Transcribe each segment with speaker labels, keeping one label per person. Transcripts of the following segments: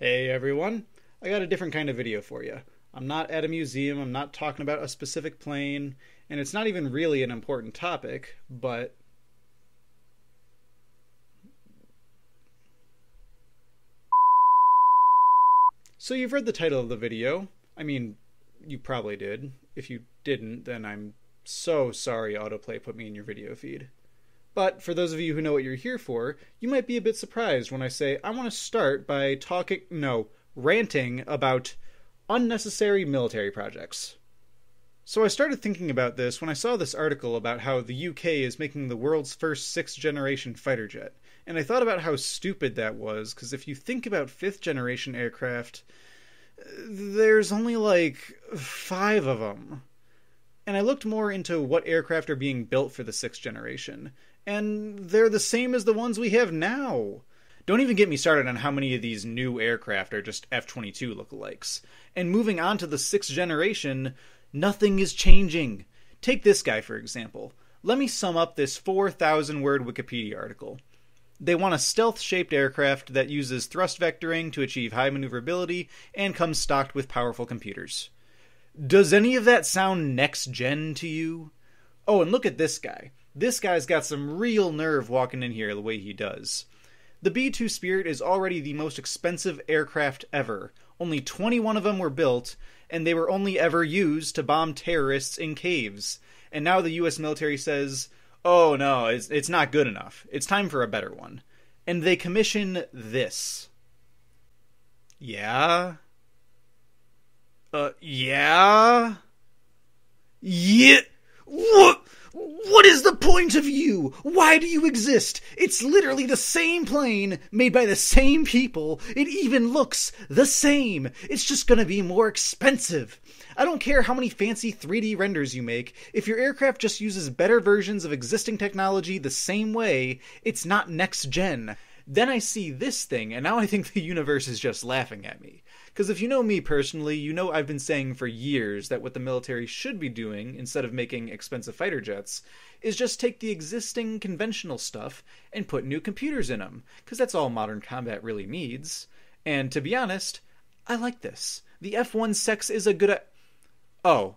Speaker 1: Hey everyone, I got a different kind of video for you. I'm not at a museum, I'm not talking about a specific plane, and it's not even really an important topic, but. So you've read the title of the video. I mean, you probably did. If you didn't, then I'm so sorry autoplay put me in your video feed. But for those of you who know what you're here for, you might be a bit surprised when I say I want to start by talking, no, ranting about unnecessary military projects. So I started thinking about this when I saw this article about how the UK is making the world's first sixth generation fighter jet. And I thought about how stupid that was, because if you think about fifth generation aircraft, there's only like five of them. And I looked more into what aircraft are being built for the sixth generation, and they're the same as the ones we have now. Don't even get me started on how many of these new aircraft are just F 22 lookalikes. And moving on to the sixth generation, nothing is changing. Take this guy, for example. Let me sum up this 4,000 word Wikipedia article. They want a stealth shaped aircraft that uses thrust vectoring to achieve high maneuverability and comes stocked with powerful computers. Does any of that sound next gen to you? Oh, and look at this guy. This guy's got some real nerve walking in here the way he does. The B 2 Spirit is already the most expensive aircraft ever. Only 21 of them were built, and they were only ever used to bomb terrorists in caves. And now the US military says, oh no, it's, it's not good enough. It's time for a better one. And they commission this. Yeah? Uh, yeah? Yeah? What? What is the point of you? Why do you exist? It's literally the same plane made by the same people. It even looks the same. It's just gonna be more expensive. I don't care how many fancy 3D renders you make. If your aircraft just uses better versions of existing technology the same way, it's not next gen. Then I see this thing, and now I think the universe is just laughing at me. Because if you know me personally, you know I've been saying for years that what the military should be doing, instead of making expensive fighter jets, is just take the existing conventional stuff and put new computers in them. Because that's all modern combat really needs. And to be honest, I like this. The F 1 Sex is a good. A- oh.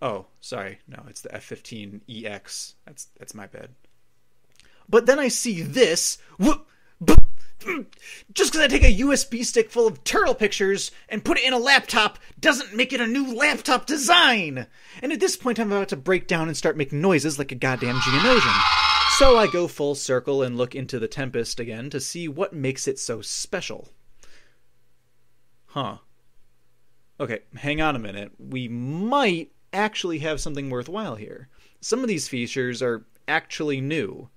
Speaker 1: Oh, sorry. No, it's the F 15EX. That's, that's my bad. But then I see this. just because I take a USB stick full of turtle pictures and put it in a laptop doesn't make it a new laptop design. And at this point, I'm about to break down and start making noises like a goddamn Geonosian. So I go full circle and look into the Tempest again to see what makes it so special. Huh. Okay, hang on a minute. We might actually have something worthwhile here. Some of these features are actually new.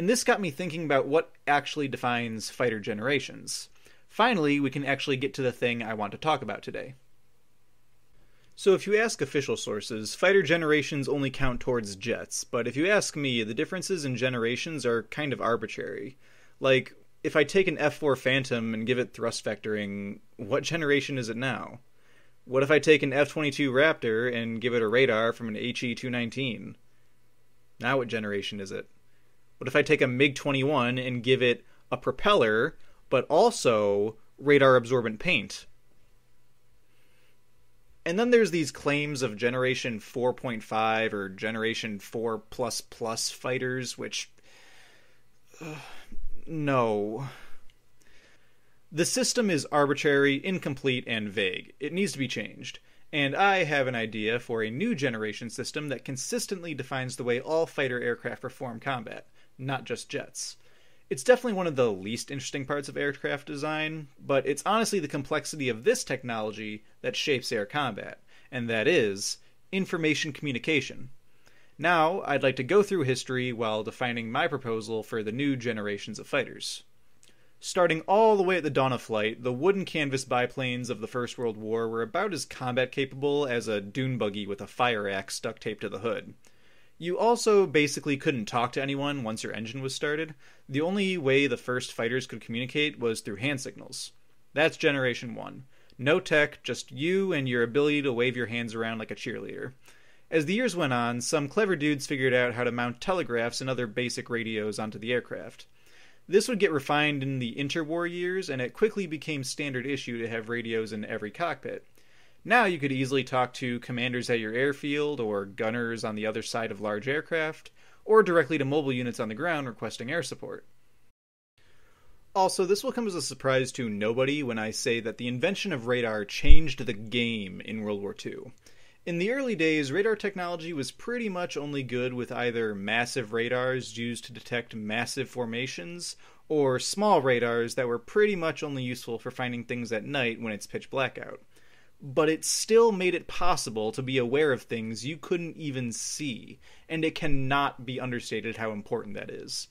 Speaker 1: And this got me thinking about what actually defines fighter generations. Finally, we can actually get to the thing I want to talk about today. So, if you ask official sources, fighter generations only count towards jets, but if you ask me, the differences in generations are kind of arbitrary. Like, if I take an F 4 Phantom and give it thrust vectoring, what generation is it now? What if I take an F 22 Raptor and give it a radar from an HE 219? Now, what generation is it? What if I take a MiG 21 and give it a propeller, but also radar absorbent paint? And then there's these claims of Generation 4.5 or Generation 4 plus plus fighters, which. Uh, no. The system is arbitrary, incomplete, and vague. It needs to be changed. And I have an idea for a new generation system that consistently defines the way all fighter aircraft perform combat not just jets. It's definitely one of the least interesting parts of aircraft design, but it's honestly the complexity of this technology that shapes air combat, and that is information communication. Now, I'd like to go through history while defining my proposal for the new generations of fighters. Starting all the way at the dawn of flight, the wooden canvas biplanes of the First World War were about as combat capable as a dune buggy with a fire axe duct taped to the hood. You also basically couldn't talk to anyone once your engine was started. The only way the first fighters could communicate was through hand signals. That's Generation 1. No tech, just you and your ability to wave your hands around like a cheerleader. As the years went on, some clever dudes figured out how to mount telegraphs and other basic radios onto the aircraft. This would get refined in the interwar years, and it quickly became standard issue to have radios in every cockpit. Now you could easily talk to commanders at your airfield, or gunners on the other side of large aircraft, or directly to mobile units on the ground requesting air support. Also, this will come as a surprise to nobody when I say that the invention of radar changed the game in World War II. In the early days, radar technology was pretty much only good with either massive radars used to detect massive formations, or small radars that were pretty much only useful for finding things at night when it's pitch black out. But it still made it possible to be aware of things you couldn't even see, and it cannot be understated how important that is.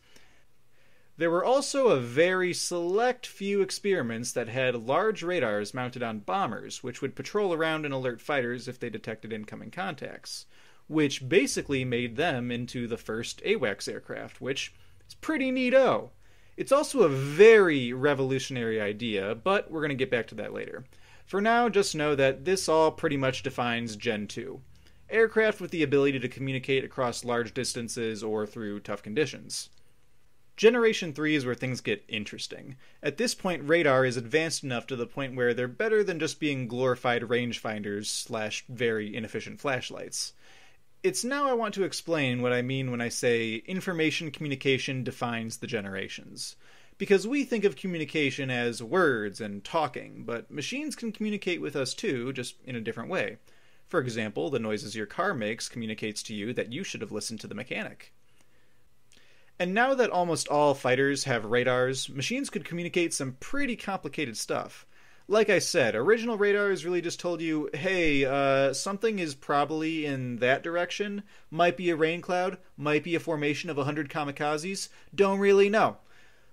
Speaker 1: There were also a very select few experiments that had large radars mounted on bombers, which would patrol around and alert fighters if they detected incoming contacts, which basically made them into the first AWACS aircraft, which is pretty neato. It's also a very revolutionary idea, but we're going to get back to that later. For now, just know that this all pretty much defines Gen 2 aircraft with the ability to communicate across large distances or through tough conditions. Generation 3 is where things get interesting. At this point, radar is advanced enough to the point where they're better than just being glorified rangefinders slash very inefficient flashlights. It's now I want to explain what I mean when I say information communication defines the generations. Because we think of communication as words and talking, but machines can communicate with us too, just in a different way. For example, the noises your car makes communicates to you that you should have listened to the mechanic. And now that almost all fighters have radars, machines could communicate some pretty complicated stuff. Like I said, original radars really just told you, hey, uh, something is probably in that direction. Might be a rain cloud, might be a formation of a hundred kamikazes. Don't really know.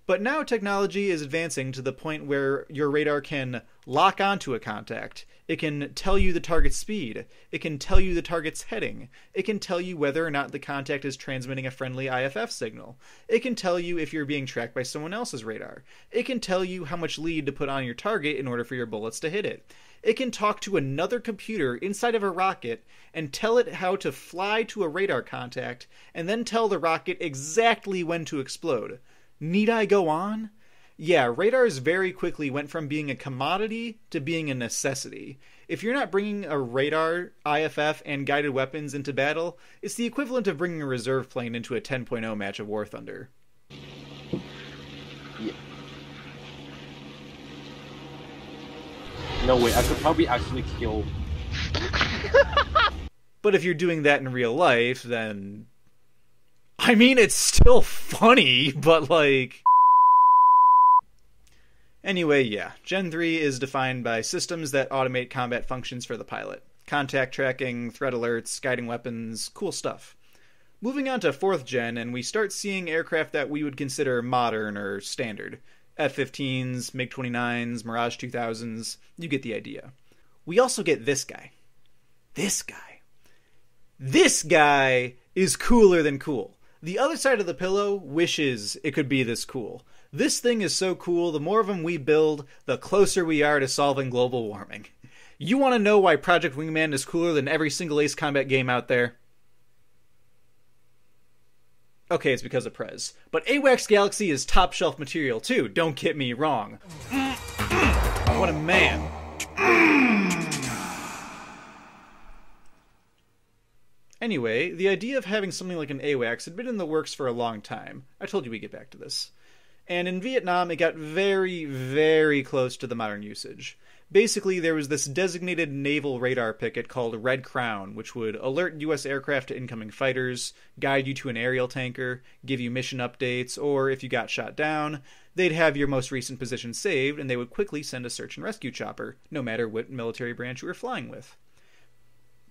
Speaker 1: But now technology is advancing to the point where your radar can lock onto a contact. It can tell you the target's speed. It can tell you the target's heading. It can tell you whether or not the contact is transmitting a friendly IFF signal. It can tell you if you're being tracked by someone else's radar. It can tell you how much lead to put on your target in order for your bullets to hit it. It can talk to another computer inside of a rocket and tell it how to fly to a radar contact and then tell the rocket exactly when to explode. Need I go on? Yeah, radars very quickly went from being a commodity to being a necessity. If you're not bringing a radar, IFF, and guided weapons into battle, it's the equivalent of bringing a reserve plane into a 10.0 match of War Thunder.
Speaker 2: Yeah. No way, I could probably actually kill.
Speaker 1: but if you're doing that in real life, then I mean, it's still funny, but like. Anyway, yeah, Gen 3 is defined by systems that automate combat functions for the pilot contact tracking, threat alerts, guiding weapons, cool stuff. Moving on to 4th gen, and we start seeing aircraft that we would consider modern or standard F 15s, MiG 29s, Mirage 2000s, you get the idea. We also get this guy. This guy. This guy is cooler than cool. The other side of the pillow wishes it could be this cool. This thing is so cool, the more of them we build, the closer we are to solving global warming. You want to know why Project Wingman is cooler than every single Ace Combat game out there? Okay, it's because of Prez. But AWACS Galaxy is top shelf material too, don't get me wrong. what a man. Anyway, the idea of having something like an AWACS had been in the works for a long time. I told you we'd get back to this. And in Vietnam, it got very, very close to the modern usage. Basically, there was this designated naval radar picket called Red Crown, which would alert U.S. aircraft to incoming fighters, guide you to an aerial tanker, give you mission updates, or if you got shot down, they'd have your most recent position saved and they would quickly send a search and rescue chopper, no matter what military branch you were flying with.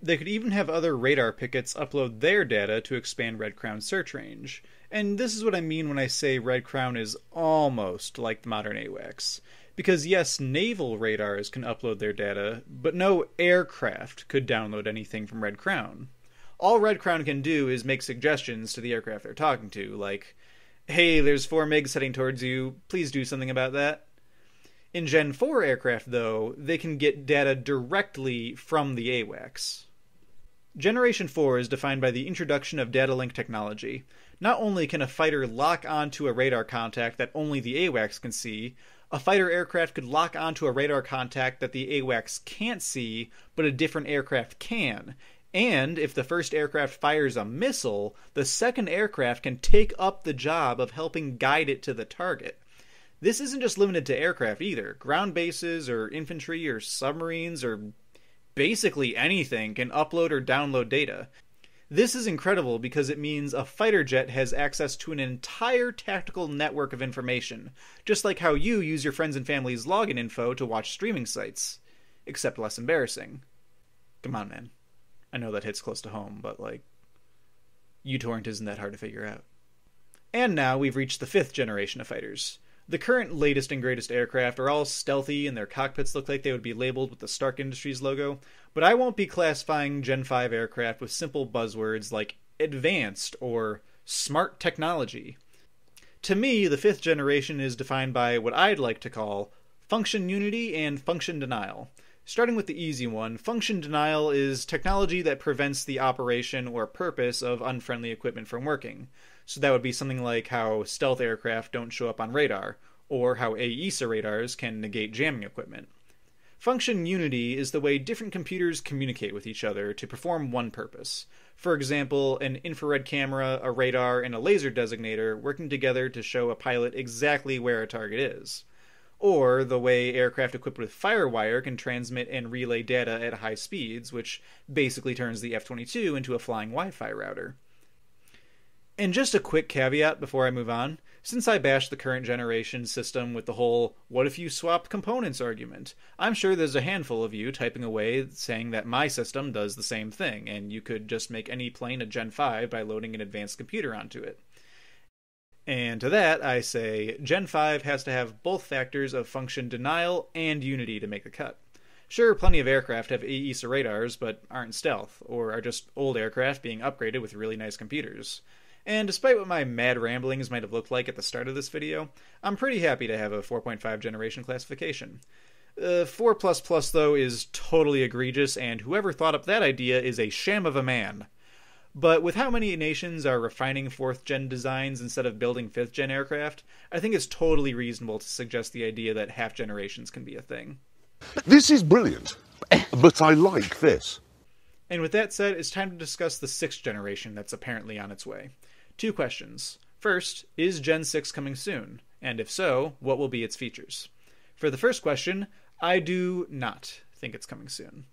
Speaker 1: They could even have other radar pickets upload their data to expand Red Crown's search range. And this is what I mean when I say Red Crown is almost like the modern AWACS. Because yes, naval radars can upload their data, but no aircraft could download anything from Red Crown. All Red Crown can do is make suggestions to the aircraft they're talking to, like, hey, there's four MiGs heading towards you, please do something about that. In Gen 4 aircraft, though, they can get data directly from the AWACS. Generation 4 is defined by the introduction of data link technology. not only can a fighter lock onto a radar contact that only the AWACS can see, a fighter aircraft could lock onto a radar contact that the AWACS can't see, but a different aircraft can. And if the first aircraft fires a missile, the second aircraft can take up the job of helping guide it to the target. This isn't just limited to aircraft either. Ground bases or infantry or submarines or basically anything can upload or download data. This is incredible because it means a fighter jet has access to an entire tactical network of information, just like how you use your friends and family's login info to watch streaming sites, except less embarrassing. Come on, man. I know that hits close to home, but like, uTorrent isn't that hard to figure out. And now we've reached the fifth generation of fighters. The current latest and greatest aircraft are all stealthy and their cockpits look like they would be labeled with the Stark Industries logo, but I won't be classifying Gen 5 aircraft with simple buzzwords like advanced or smart technology. To me, the fifth generation is defined by what I'd like to call function unity and function denial. Starting with the easy one, function denial is technology that prevents the operation or purpose of unfriendly equipment from working. So that would be something like how stealth aircraft don't show up on radar, or how AESA radars can negate jamming equipment. Function unity is the way different computers communicate with each other to perform one purpose. For example, an infrared camera, a radar, and a laser designator working together to show a pilot exactly where a target is. Or the way aircraft equipped with Firewire can transmit and relay data at high speeds, which basically turns the F 22 into a flying Wi Fi router. And just a quick caveat before I move on. Since I bashed the current generation system with the whole what if you swapped components argument, I'm sure there's a handful of you typing away saying that my system does the same thing, and you could just make any plane a Gen 5 by loading an advanced computer onto it. And to that, I say Gen 5 has to have both factors of function denial and unity to make the cut. Sure, plenty of aircraft have AESA radars, but aren't stealth, or are just old aircraft being upgraded with really nice computers. And despite what my mad ramblings might have looked like at the start of this video, I'm pretty happy to have a 4.5 generation classification. Uh, 4 though is totally egregious, and whoever thought up that idea is a sham of a man. But with how many nations are refining 4th gen designs instead of building 5th gen aircraft, I think it's totally reasonable to suggest the idea that half generations can be a thing.
Speaker 3: This is brilliant, but I like this.
Speaker 1: And with that said, it's time to discuss the 6th generation that's apparently on its way. Two questions. First, is Gen 6 coming soon? And if so, what will be its features? For the first question, I do not think it's coming soon.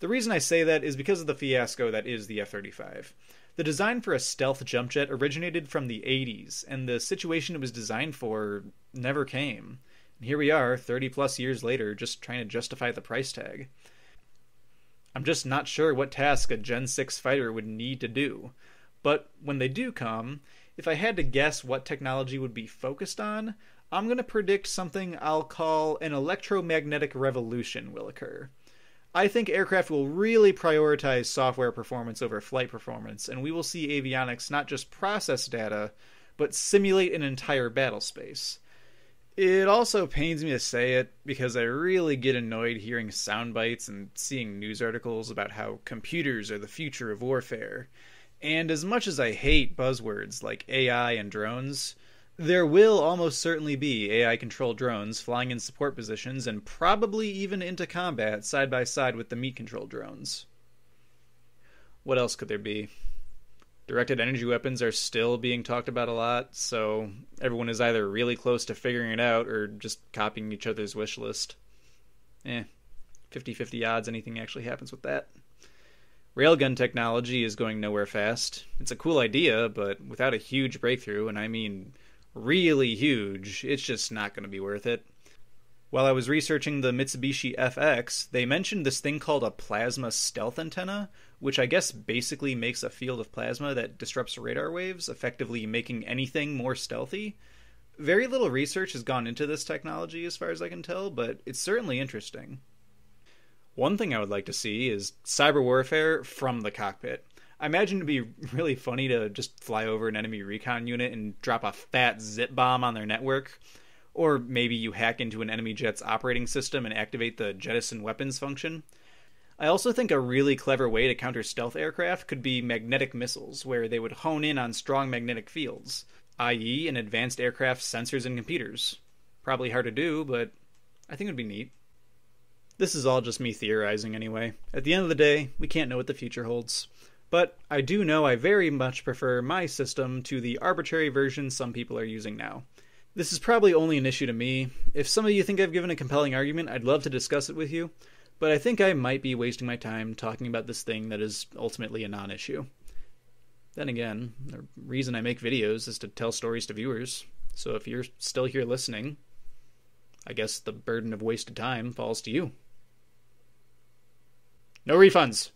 Speaker 1: The reason I say that is because of the fiasco that is the F 35. The design for a stealth jump jet originated from the 80s, and the situation it was designed for never came. And here we are, 30 plus years later, just trying to justify the price tag. I'm just not sure what task a Gen 6 fighter would need to do. But when they do come, if I had to guess what technology would be focused on, I'm going to predict something I'll call an electromagnetic revolution will occur. I think aircraft will really prioritize software performance over flight performance, and we will see avionics not just process data, but simulate an entire battle space. It also pains me to say it because I really get annoyed hearing sound bites and seeing news articles about how computers are the future of warfare. And as much as I hate buzzwords like AI and drones, there will almost certainly be AI controlled drones flying in support positions and probably even into combat side by side with the meat controlled drones. What else could there be? Directed energy weapons are still being talked about a lot, so everyone is either really close to figuring it out or just copying each other's wish list. Eh, 50 50 odds anything actually happens with that. Railgun technology is going nowhere fast. It's a cool idea, but without a huge breakthrough, and I mean really huge, it's just not going to be worth it. While I was researching the Mitsubishi FX, they mentioned this thing called a plasma stealth antenna, which I guess basically makes a field of plasma that disrupts radar waves, effectively making anything more stealthy. Very little research has gone into this technology as far as I can tell, but it's certainly interesting. One thing I would like to see is cyber warfare from the cockpit. I imagine it'd be really funny to just fly over an enemy recon unit and drop a fat zip bomb on their network. Or maybe you hack into an enemy jet's operating system and activate the jettison weapons function. I also think a really clever way to counter stealth aircraft could be magnetic missiles, where they would hone in on strong magnetic fields, i.e., in advanced aircraft sensors and computers. Probably hard to do, but I think it would be neat. This is all just me theorizing anyway. At the end of the day, we can't know what the future holds. But I do know I very much prefer my system to the arbitrary version some people are using now. This is probably only an issue to me. If some of you think I've given a compelling argument, I'd love to discuss it with you, but I think I might be wasting my time talking about this thing that is ultimately a non issue. Then again, the reason I make videos is to tell stories to viewers, so if you're still here listening, I guess the burden of wasted time falls to you. No refunds.